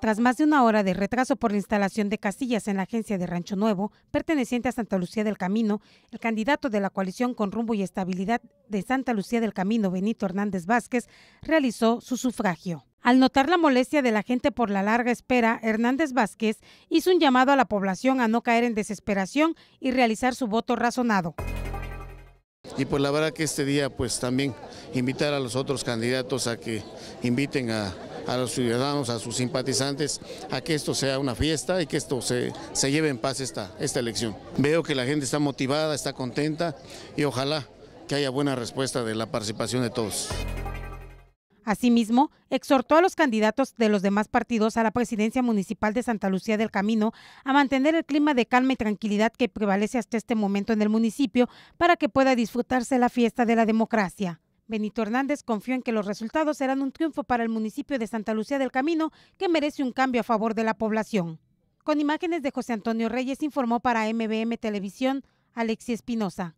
Tras más de una hora de retraso por la instalación de casillas en la agencia de Rancho Nuevo, perteneciente a Santa Lucía del Camino, el candidato de la coalición con rumbo y estabilidad de Santa Lucía del Camino, Benito Hernández Vázquez, realizó su sufragio. Al notar la molestia de la gente por la larga espera, Hernández Vázquez hizo un llamado a la población a no caer en desesperación y realizar su voto razonado. Y pues la verdad que este día pues también invitar a los otros candidatos a que inviten a, a los ciudadanos, a sus simpatizantes, a que esto sea una fiesta y que esto se, se lleve en paz esta, esta elección. Veo que la gente está motivada, está contenta y ojalá que haya buena respuesta de la participación de todos. Asimismo, exhortó a los candidatos de los demás partidos a la presidencia municipal de Santa Lucía del Camino a mantener el clima de calma y tranquilidad que prevalece hasta este momento en el municipio para que pueda disfrutarse la fiesta de la democracia. Benito Hernández confió en que los resultados serán un triunfo para el municipio de Santa Lucía del Camino, que merece un cambio a favor de la población. Con imágenes de José Antonio Reyes informó para MBM Televisión Alexi Espinosa.